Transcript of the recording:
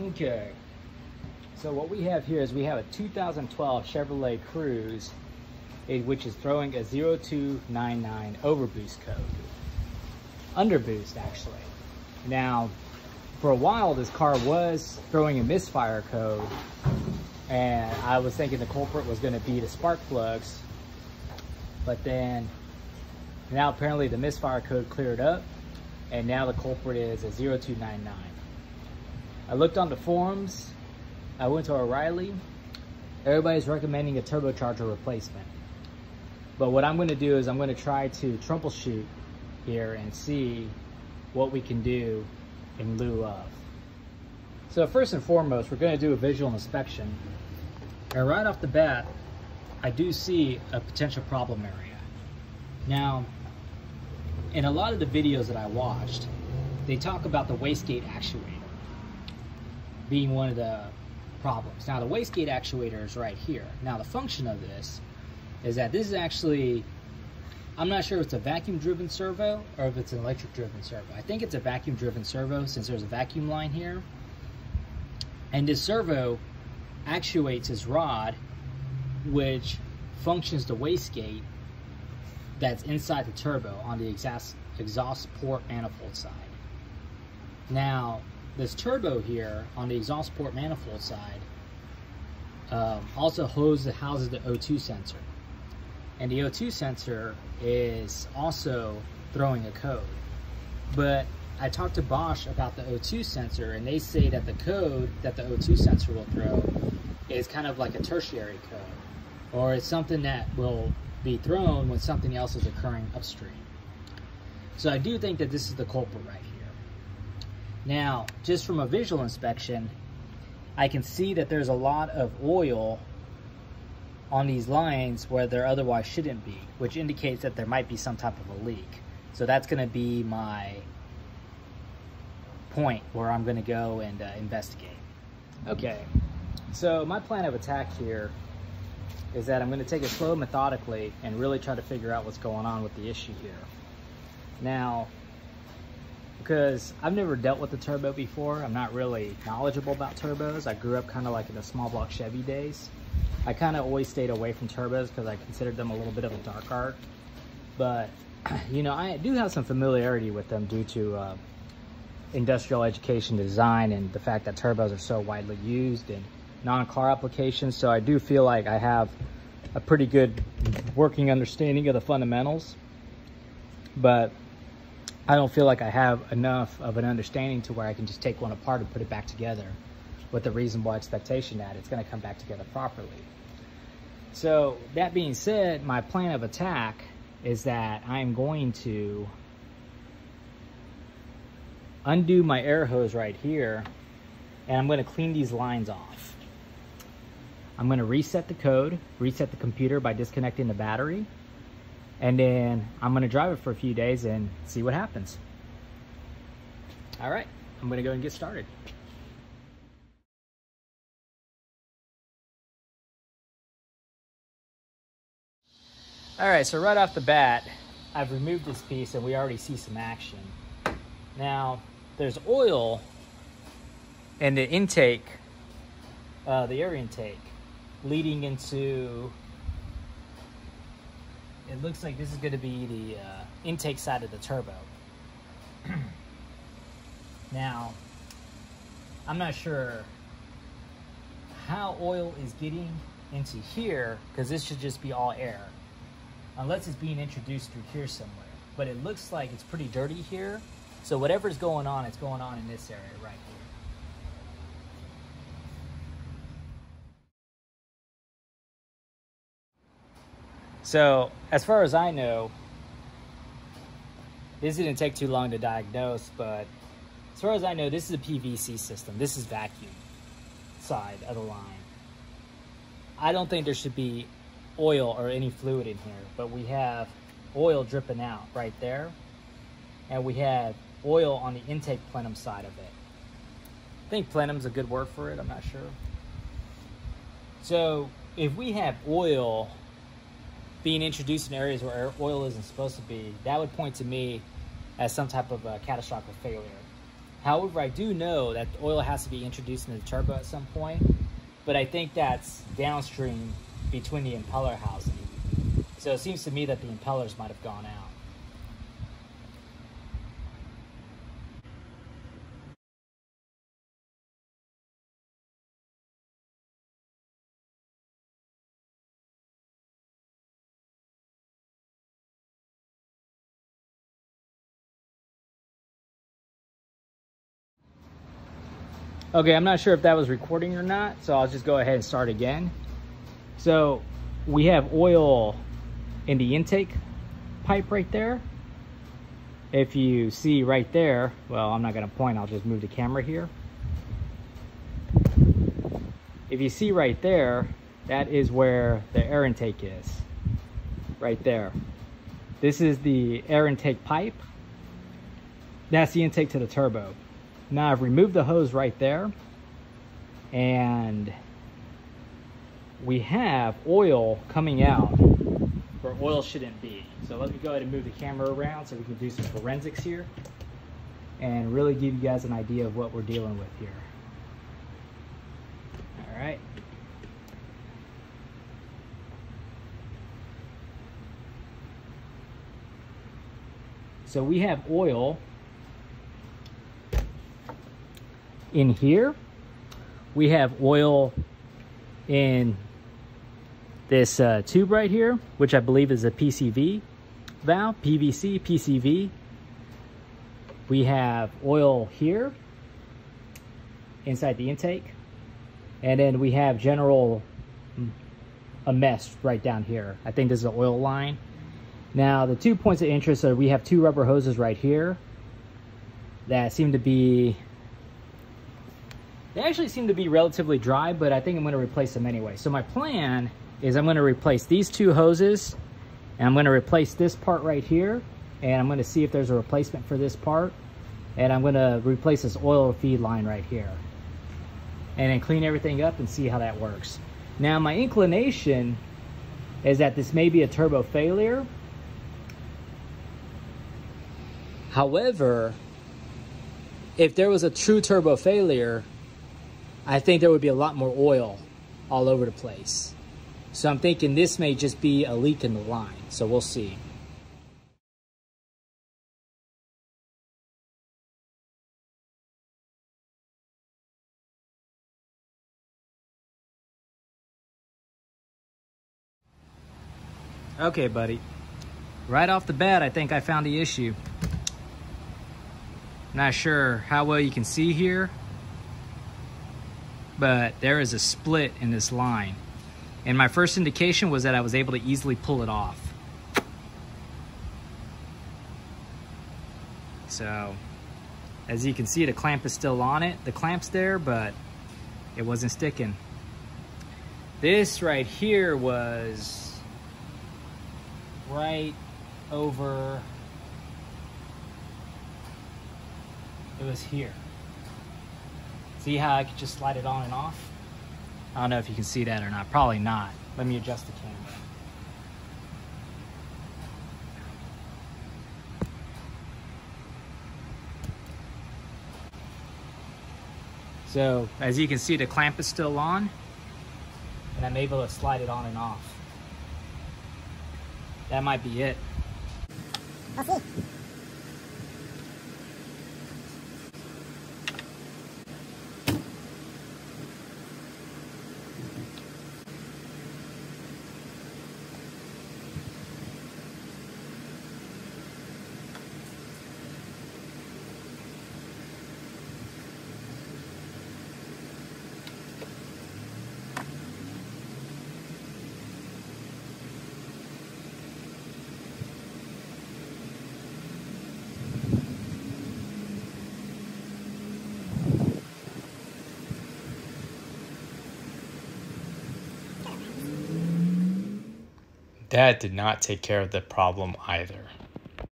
Okay. So what we have here is we have a 2012 Chevrolet Cruze, which is throwing a 0299 overboost code. Underboost, actually. Now, for a while, this car was throwing a misfire code, and I was thinking the culprit was going to be the spark plugs, but then now apparently the misfire code cleared up, and now the culprit is a 0299. I looked on the forums, I went to O'Reilly, everybody's recommending a turbocharger replacement. But what I'm going to do is I'm going to try to troubleshoot here and see what we can do in lieu of. So first and foremost, we're going to do a visual inspection. And right off the bat, I do see a potential problem area. Now, in a lot of the videos that I watched, they talk about the wastegate actuator being one of the problems. Now the wastegate actuator is right here. Now the function of this is that this is actually, I'm not sure if it's a vacuum driven servo or if it's an electric driven servo. I think it's a vacuum driven servo since there's a vacuum line here. And this servo actuates this rod which functions the wastegate that's inside the turbo on the exhaust, exhaust port manifold side. Now, this turbo here on the exhaust port manifold side um, also hoses, houses the O2 sensor. And the O2 sensor is also throwing a code. But I talked to Bosch about the O2 sensor and they say that the code that the O2 sensor will throw is kind of like a tertiary code or it's something that will be thrown when something else is occurring upstream. So I do think that this is the culprit right here. Now, just from a visual inspection, I can see that there's a lot of oil on these lines where there otherwise shouldn't be, which indicates that there might be some type of a leak. So that's going to be my point where I'm going to go and uh, investigate. Okay, so my plan of attack here is that I'm going to take it slow methodically and really try to figure out what's going on with the issue here. Now, because I've never dealt with the turbo before. I'm not really knowledgeable about turbos. I grew up kind of like in the small block Chevy days. I kind of always stayed away from turbos because I considered them a little bit of a dark art. But, you know, I do have some familiarity with them due to uh, industrial education design and the fact that turbos are so widely used in non-car applications. So I do feel like I have a pretty good working understanding of the fundamentals. But I don't feel like I have enough of an understanding to where I can just take one apart and put it back together with a reasonable expectation that it's going to come back together properly. So that being said, my plan of attack is that I'm going to undo my air hose right here and I'm going to clean these lines off. I'm going to reset the code, reset the computer by disconnecting the battery and then I'm gonna drive it for a few days and see what happens. All right, I'm gonna go and get started. All right, so right off the bat, I've removed this piece and we already see some action. Now, there's oil in the intake, uh, the air intake, leading into it looks like this is going to be the uh, intake side of the turbo. now, I'm not sure how oil is getting into here because this should just be all air unless it's being introduced through here somewhere. But it looks like it's pretty dirty here. So whatever's going on, it's going on in this area right here. So as far as I know, this didn't take too long to diagnose, but as far as I know, this is a PVC system. This is vacuum side of the line. I don't think there should be oil or any fluid in here, but we have oil dripping out right there. And we have oil on the intake plenum side of it. I think plenum's a good word for it, I'm not sure. So if we have oil being introduced in areas where oil isn't supposed to be, that would point to me as some type of a catastrophic failure. However, I do know that oil has to be introduced into the turbo at some point, but I think that's downstream between the impeller housing. So it seems to me that the impellers might have gone out. Okay, I'm not sure if that was recording or not, so I'll just go ahead and start again. So we have oil in the intake pipe right there. If you see right there, well, I'm not gonna point, I'll just move the camera here. If you see right there, that is where the air intake is, right there. This is the air intake pipe. That's the intake to the turbo. Now I've removed the hose right there and we have oil coming out where oil shouldn't be. So let me go ahead and move the camera around so we can do some forensics here and really give you guys an idea of what we're dealing with here. All right. So we have oil in here. We have oil in this uh, tube right here, which I believe is a PCV valve, PVC, PCV. We have oil here inside the intake. And then we have general, a mess right down here. I think this is an oil line. Now, the two points of interest are we have two rubber hoses right here that seem to be they actually seem to be relatively dry, but I think I'm gonna replace them anyway. So my plan is I'm gonna replace these two hoses and I'm gonna replace this part right here and I'm gonna see if there's a replacement for this part and I'm gonna replace this oil feed line right here and then clean everything up and see how that works. Now my inclination is that this may be a turbo failure. However, if there was a true turbo failure, I think there would be a lot more oil all over the place. So I'm thinking this may just be a leak in the line. So we'll see. Okay, buddy. Right off the bat, I think I found the issue. Not sure how well you can see here, but there is a split in this line. And my first indication was that I was able to easily pull it off. So, as you can see, the clamp is still on it. The clamp's there, but it wasn't sticking. This right here was right over, it was here. See how I could just slide it on and off? I don't know if you can see that or not. Probably not. Let me adjust the camera. So as you can see, the clamp is still on and I'm able to slide it on and off. That might be it. That did not take care of the problem either.